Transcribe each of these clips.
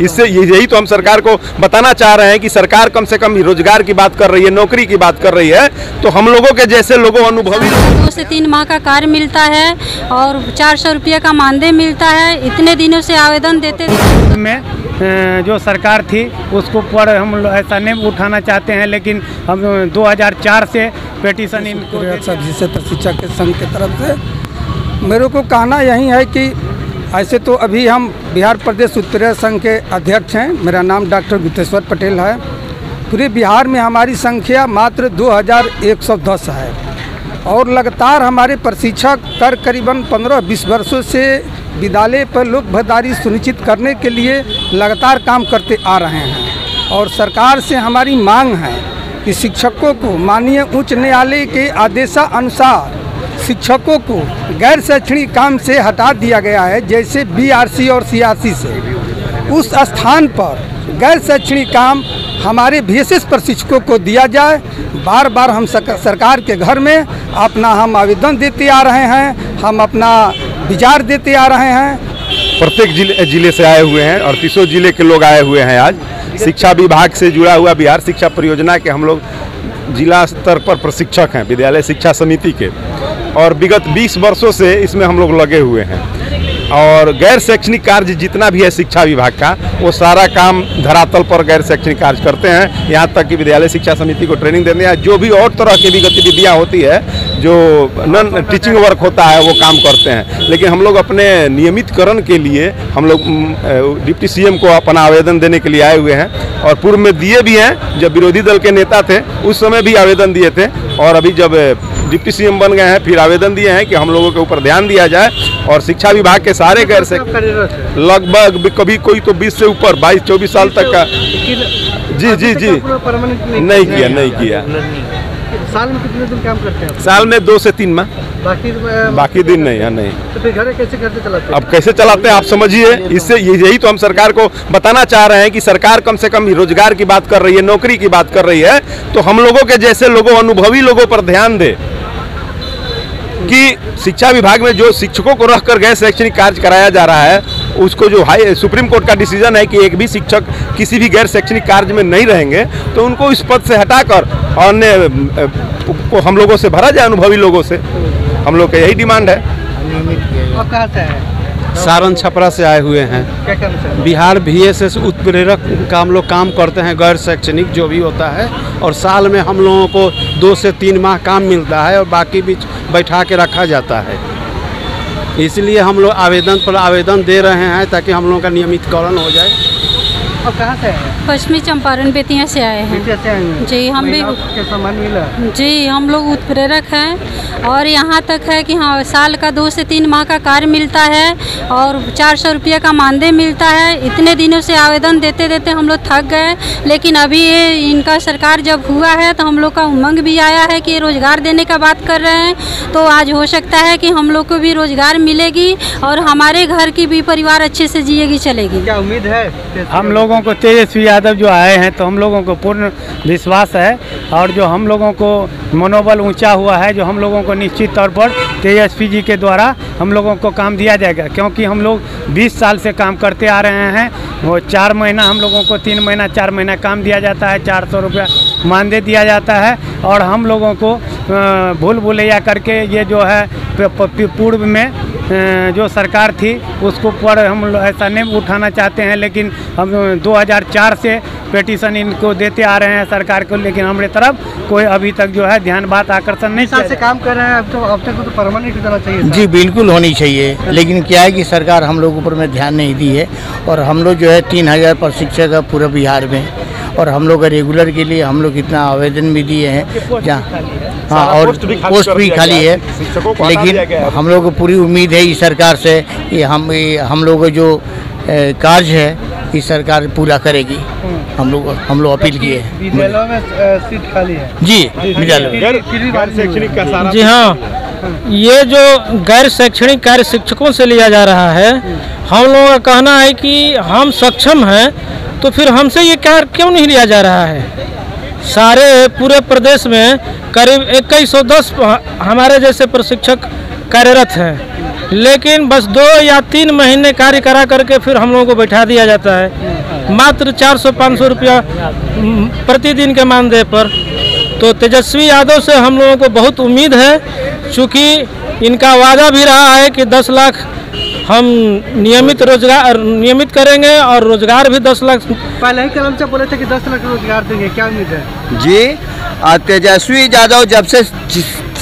इससे यही तो हम सरकार को बताना चाह रहे हैं कि सरकार कम से कम रोज़गार की बात कर रही है नौकरी की बात कर रही है तो हम लोगों के जैसे लोगों अनुभवी दो से तीन माह का कार्य मिलता है और चार सौ रुपये का मानदेय मिलता है। इतने दिनों से आवेदन देते में जो सरकार थी उसको पर हम ऐसा नहीं उठाना चाहते हैं लेकिन हम 2004 से पेटिशन इनको सब्ज़ी से प्रशिक्षक के संघ की तरफ़ से मेरे को कहना यही है कि ऐसे तो अभी हम बिहार प्रदेश उत्तरीय संघ के अध्यक्ष हैं। मेरा नाम डॉक्टर गुप्तेश्वर पटेल है। पूरे बिहार में हमारी संख्या मात्र 2110 है। और लगातार हमारे प्रशिक्षक कर करीबन 15-20 वर्षों से विद्यालय पर लोक भागीदारी सुनिश्चित करने के लिए लगातार काम करते आ रहे हैं। और सरकार से हमारी मांग है कि शिक्षकों को माननीय उच्च न्यायालय के आदेशानुसार शिक्षकों को गैर शैक्षणिक काम से हटा दिया गया है, जैसे बीआरसी और सीआरसी से। उस स्थान पर गैर शैक्षणिक काम हमारे विशेष प्रशिक्षकों को दिया जाए। बार बार हम सरकार के घर में अपना हम आवेदन देते आ रहे हैं, हम अपना विचार देते आ रहे हैं। प्रत्येक ज़िले ज़िले से आए हुए हैं अड़तीसों ज़िले के लोग आए हुए हैं आज। शिक्षा विभाग से जुड़ा हुआ बिहार शिक्षा परियोजना के हम लोग जिला स्तर पर प्रशिक्षक हैं, विद्यालय शिक्षा समिति के। और विगत 20 वर्षों से इसमें हम लोग लगे हुए हैं। और गैर शैक्षणिक कार्य जितना भी है शिक्षा विभाग का, वो सारा काम धरातल पर गैर शैक्षणिक कार्य करते हैं। यहाँ तक कि विद्यालय शिक्षा समिति को ट्रेनिंग देने हैं। जो भी और तरह की भी गतिविधियाँ होती है जो नॉन टीचिंग वर्क होता है वो काम करते हैं। लेकिन हम लोग अपने नियमितकरण के लिए हम लोग डिप्टी सीएम को अपना आवेदन देने के लिए आए हुए हैं। और पूर्व में दिए भी हैं जब विरोधी दल के नेता थे उस समय भी आवेदन दिए थे। और अभी जब डिप्टी सीएम बन गए हैं फिर आवेदन दिए हैं कि हम लोगों के ऊपर ध्यान दिया जाए। और शिक्षा विभाग के सारे गैर से लगभग कभी कोई तो 20 से ऊपर 22 24 साल तक का। जी जी जी। नहीं किया नहीं किया। साल में कितने दिन काम करते हैं साल में दो से तीन माह। बाकी बाकी दिन नहीं है नहीं। तो फिर घर कैसे करते चलाते अब कैसे चलाते हैं आप समझिए। इससे यही तो हम सरकार को बताना चाह रहे हैं कि सरकार कम से कम रोज़गार की बात कर रही है नौकरी की बात कर रही है। तो हम लोगों के जैसे लोगों अनुभवी लोगों पर ध्यान दे कि शिक्षा विभाग में जो शिक्षकों को रखकर गैर शैक्षणिक कार्य कराया जा रहा है उसको जो हाई, सुप्रीम कोर्ट का डिसीज़न है कि एक भी शिक्षक किसी भी गैर शैक्षणिक कार्य में नहीं रहेंगे तो उनको इस पद से हटाकर अन्य, को हम लोगों से भरा जाए, अनुभवी लोगों से। हम लोग का यही डिमांड है। सारण छपरा से आए हुए हैं। बिहार भी एस एस उत्प्रेरक का हम लोग काम करते हैं, गैर शैक्षणिक जो भी होता है, और साल में हम लोगों को दो से तीन माह काम मिलता है और बाकी बीच बैठा के रखा जाता है। इसलिए हम लोग आवेदन पर आवेदन दे रहे हैं ताकि हम लोगों का नियमितकरण हो जाए। और कहाँ से हैं पश्चिमी चंपारण बेतिया से आए हैं। बेटिया से आए हैं? जी, हम भी- सामान मिला? जी हम लोग उत्प्रेरक हैं और यहाँ तक है कि हाँ साल का दो से तीन माह का कार्य मिलता है और चार सौ रुपये का मानदेय मिलता है। इतने दिनों से आवेदन देते देते हम लोग थक गए लेकिन अभी ये इनका सरकार जब हुआ है तो हम लोग का उमंग भी आया है कि रोज़गार देने का बात कर रहे हैं। तो आज हो सकता है कि हम लोग को भी रोज़गार मिलेगी और हमारे घर की भी परिवार अच्छे से जिएगी चलेगी। क्या उम्मीद है? हम लोगों को तेजस्वी यादव जो आए हैं तो हम लोगों को पूर्ण विश्वास है और जो हम लोगों को मनोबल ऊँचा हुआ है, जो हम लोगों को निश्चित तौर पर तेजस्वी जी के द्वारा हम लोगों को काम दिया जाएगा। क्योंकि हम लोग 20 साल से काम करते आ रहे हैं, वो चार महीना हम लोगों को तीन महीना, चार महीना काम दिया जाता है, चार सौ रुपया मानदेय दिया जाता है और हम लोगों को भूल भुलैया करके ये जो है पूर्व में जो सरकार थी उसको पर हम लोग ऐसा नहीं उठाना चाहते हैं लेकिन हम 2004 से पेटिशन इनको देते आ रहे हैं सरकार को लेकिन हमारे तरफ़ कोई अभी तक जो है ध्यान बात आकर्षण नहीं साल से काम कर रहे हैं अब तो अब तक तो परमानेंट होना चाहिए। जी बिल्कुल होनी चाहिए लेकिन क्या है कि सरकार हम लोग ऊपर में ध्यान नहीं दी है और हम लोग जो है तीन हज़ार प्रशिक्षक है पूरे बिहार में और हम लोग रेगुलर के लिए हम लोग इतना आवेदन भी दिए हैं जहाँ हाँ और पोस्ट भी खाली पोस्ट भी खाली है। लेकिन हम लोग को पूरी उम्मीद है इस सरकार से कि हम हम लोग जो कार्य है ये सरकार पूरा करेगी। हम लोग हम लोग अपील किए हैं। विद्यालयों में सीट खाली है। जी विद्यालय। जी हाँ। ये जो गैर शैक्षणिक कार्य शिक्षकों से लिया जा रहा है हम लोगों का कहना है कि हम सक्षम हैं तो फिर हमसे ये कार्य क्यों नहीं लिया जा रहा है? सारे पूरे प्रदेश में करीब इक्कीस सौ दस हमारे जैसे प्रशिक्षक कार्यरत हैं। लेकिन बस दो या तीन महीने कार्य करा करके फिर हम लोगों को बैठा दिया जाता है। मात्र 400-500 रुपया प्रतिदिन के मानदेय पर। तो तेजस्वी यादव से हम लोगों को बहुत उम्मीद है, चूँकि इनका वादा भी रहा है कि 10 लाख हम नियमित रोज़गार नियमित करेंगे और रोज़गार भी 10 लाख पहले ही कलम से बोले थे कि दस लाख रोज़गार देंगे क्या उम्मीद है? जी तेजस्वी यादव जब से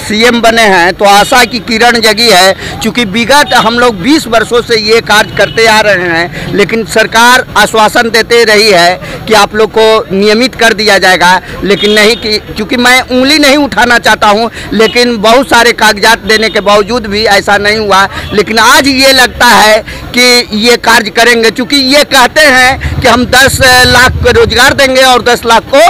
सीएम बने हैं तो आशा की किरण जगी है। क्योंकि विगत हम लोग 20 वर्षों से ये कार्य करते आ रहे हैं, लेकिन सरकार आश्वासन देते रही है कि आप लोग को नियमित कर दिया जाएगा। लेकिन नहीं कि, क्योंकि मैं उंगली नहीं उठाना चाहता हूँ, लेकिन बहुत सारे कागजात देने के बावजूद भी ऐसा नहीं हुआ। लेकिन आज ये लगता है कि ये कार्य करेंगे चूँकि ये कहते हैं कि हम 10 लाख रोज़गार देंगे और 10 लाख को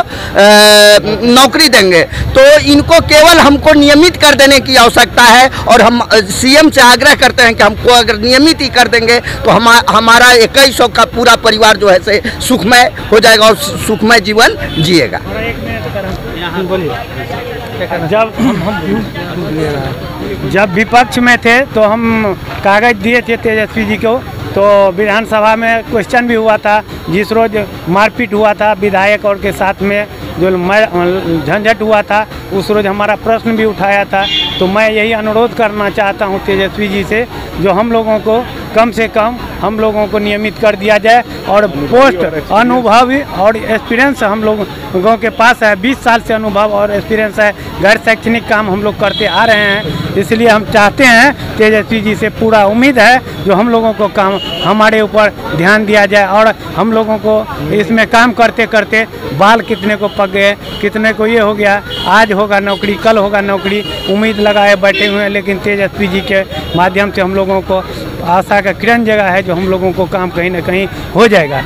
नौकरी देंगे। तो इनको केवल हमको नियमित कर देने की आवश्यकता है और हम सीएम से आग्रह करते हैं कि हमको अगर नियमित ही कर देंगे तो हम, हमारा इक्कीस का पूरा परिवार जो है से सुखमय हो जाएगा और सुखमय जीवन जिएगा। जब हम जब विपक्ष में थे तो हम कागज़ दिए थे तेजस्वी जी को तो विधानसभा में क्वेश्चन भी हुआ था, जिस रोज मारपीट हुआ था विधायक और के साथ में जो झंझट हुआ था, उस रोज हमारा प्रश्न भी उठाया था। तो मैं यही अनुरोध करना चाहता हूँ तेजस्वी जी से, जो हम लोगों को कम से कम हम लोगों को नियमित कर दिया जाए और पोस्ट अनुभव और एक्सपीरियंस हम लोगों के पास है। 20 साल से अनुभव और एक्सपीरियंस है। गैर शैक्षणिक काम हम लोग करते आ रहे हैं। इसलिए हम चाहते हैं तेजस्वी जी से पूरा उम्मीद है जो हम लोगों को काम हमारे ऊपर ध्यान दिया जाए और हम लोगों को इसमें काम करते करते बाल कितने को पक गए, कितने को ये हो गया, आज होगा नौकरी, कल होगा नौकरी, उम्मीद लगाए बैठे हुए हैं। लेकिन तेजस्वी जी के माध्यम से हम लोगों को आशा का किरण जगह है जो हम लोगों को काम कहीं ना कहीं हो जाएगा।